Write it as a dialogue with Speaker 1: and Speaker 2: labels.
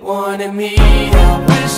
Speaker 1: Wanted me, I wish